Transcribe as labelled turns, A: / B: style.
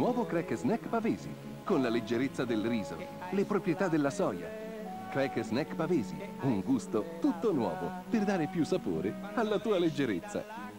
A: nuovo Crack Snack Pavesi, con la leggerezza del riso, le proprietà della soia. Crack Snack Pavesi, un gusto tutto nuovo per dare più sapore alla tua leggerezza.